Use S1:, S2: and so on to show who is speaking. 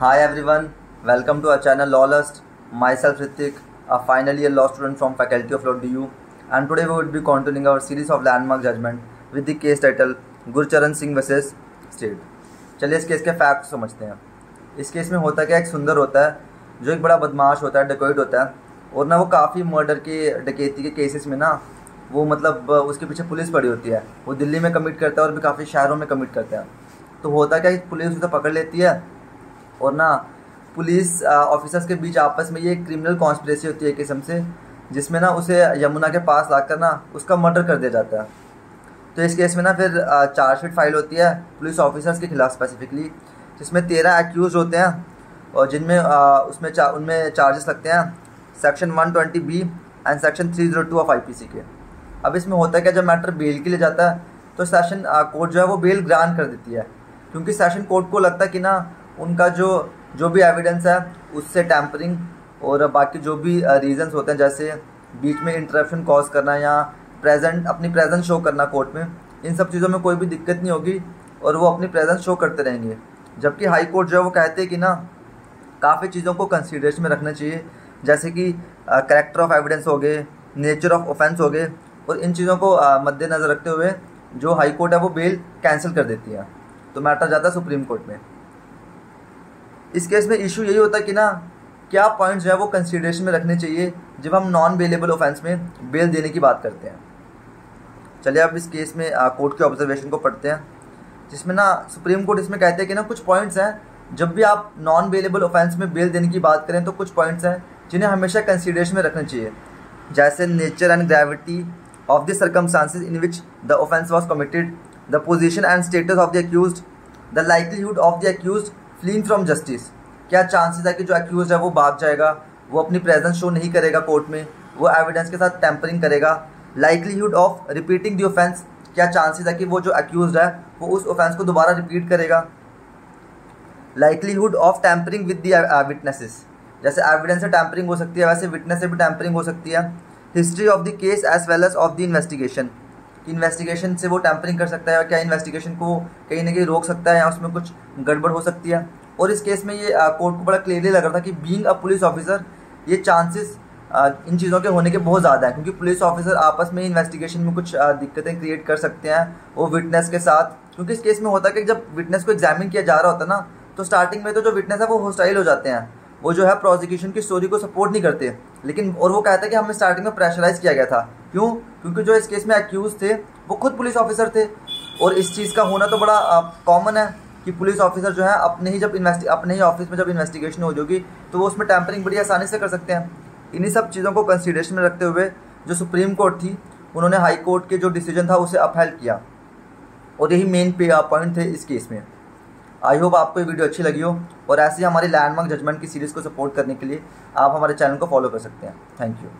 S1: Hi everyone welcome to our channel lawlust myself Hritik a final year law student from faculty of law D U and today we would be continuing our series of landmark judgment with the case title Gurcharan Singh versus state चलिए इस case के fact समझते हैं। इस case में होता क्या एक सुंदर होता है, जो एक बड़ा बदमाश होता है डेकोइड होता है। और ना वो काफ़ी मर्डर के, डकेती के केसेस में ना, वो मतलब उसके पीछे पुलिस पड़ी होती है। वो दिल्ली में कमिट करता है और भी काफ़ी शहरों में कमिट करता है। तो होता क्या कि पुलिस उसे पकड़ लेती है और ना पुलिस ऑफिसर्स के बीच आपस में ये क्रिमिनल कॉन्स्परेसी होती है एक किस्म से जिसमें ना उसे यमुना के पास लाकर ना उसका मर्डर कर दिया जाता है। तो इस केस में ना फिर चार्जशीट फ़ाइल होती है पुलिस ऑफिसर्स के खिलाफ स्पेसिफिकली जिसमें तेरह एक्यूज होते हैं और जिनमें उसमें चा, उनमें चार्जेस लगते हैं section one twenty B and section three zero two of I P C के। अब इसमें होता है क्या जब मैटर बेल के लिए जाता है तो सेशन कोर्ट जो है वो बेल ग्रांट कर देती है क्योंकि सेशन कोर्ट को लगता है कि ना उनका जो जो भी एविडेंस है, उससे टैंपरिंग और बाकी जो भी रीजंस होते हैं, जैसे बीच में इंटरप्शन कॉज करना या प्रेजेंट अपनी प्रेजेंस शो करना कोर्ट में, इन सब चीज़ों में कोई भी दिक्कत नहीं होगी और वो अपनी प्रेजेंस शो करते रहेंगे। जबकि हाई कोर्ट जो है, वो कहते हैं कि ना, काफ़ी चीज़ों को कंसिडरेशन में रखना चाहिए, जैसे कि करेक्टर ऑफ़ एविडेंस हो गए नेचर ऑफ़ ऑफेंस हो गए, और इन चीज़ों को मद्देनज़र रखते हुए जो हाई कोर्ट है, वो बेल कैंसिल कर देती है। तो मैटर जाता है सुप्रीम कोर्ट में। इस केस में इशू यही होता कि ना, क्या पॉइंट्स जो है वो कंसिडरेशन में रखने चाहिए जब हम नॉन बेलेबल ऑफेंस में बेल देने की बात करते हैं। चलिए अब इस केस में कोर्ट के ऑब्जर्वेशन को पढ़ते हैं, जिसमें ना सुप्रीम कोर्ट इसमें कहते हैं कि ना कुछ पॉइंट्स हैं, जब भी आप नॉन बेलेबल ऑफेंस में बेल देने की बात करें तो कुछ पॉइंट्स हैं जिन्हें हमेशा कंसिडरेशन में रखना चाहिए। जैसे nature and gravity of the circumstances in which the offence was committed the position and status of the accused the livelihood of the accused fleeing from justice क्या चांसेस है कि जो अक्यूज है वो भाग जाएगा? वो अपनी प्रेजेंस शो नहीं करेगा कोर्ट में। वो एविडेंस के साथ टेम्परिंग करेगा। Likelihood of repeating the offence क्या चांसेस है कि वो जो अक्यूज है, वो उस ऑफेंस को दोबारा रिपीट करेगा? Likelihood of tampering with the witnesses जैसे एविडेंस से टैंपरिंग हो सकती है, वैसे विटनेस से भी टैंपरिंग हो सकती है। History of the case as well as of the investigation investigation से वो टैंपरिंग कर सकता है और क्या इन्वेस्टिगेशन को कहीं ना कहीं रोक सकता है या उसमें कुछ गड़बड़ हो सकती है। और इस केस में ये कोर्ट को बड़ा क्लियरली लग रहा था कि बीइंग अ पुलिस ऑफिसर ये चांसेस इन चीज़ों के होने के बहुत ज़्यादा है, क्योंकि पुलिस ऑफिसर आपस में इन्वेस्टिगेशन में कुछ दिक्कतें क्रिएट कर सकते हैं वो विटनेस के साथ। क्योंकि इस केस में होता है कि जब विटनेस को एग्जामिन किया जा रहा होता है ना तो स्टार्टिंग में तो जो विटनेस है वो होस्टाइल हो जाते हैं। वो जो है प्रोसिक्यूशन की स्टोरी को सपोर्ट नहीं करते। लेकिन, और वो कहता है कि हमें स्टार्टिंग में प्रेशराइज किया गया था। क्यों? क्योंकि जो इस केस में एक्यूज थे, वो खुद पुलिस ऑफिसर थे। और इस चीज़ का होना तो बड़ा कॉमन है कि पुलिस ऑफिसर जो है अपने ही जब इन्वेस्टि अपने ही ऑफ़िस में जब इन्वेस्टिगेशन हो जाएगी तो वो उसमें टैंपरिंग बड़ी आसानी से कर सकते हैं। इन्हीं सब चीज़ों को कंसिडरेशन में रखते हुए जो सुप्रीम कोर्ट थी, उन्होंने हाई कोर्ट के जो डिसीज़न था, उसे अपहेल्ड किया। और यही मेन पॉइंट थे इस केस में। आई होप आपको ये वीडियो अच्छी लगी हो और ऐसे ही हमारी लैंडमार्क जजमेंट की सीरीज़ को सपोर्ट करने के लिए आप हमारे चैनल को फॉलो कर सकते हैं। Thank you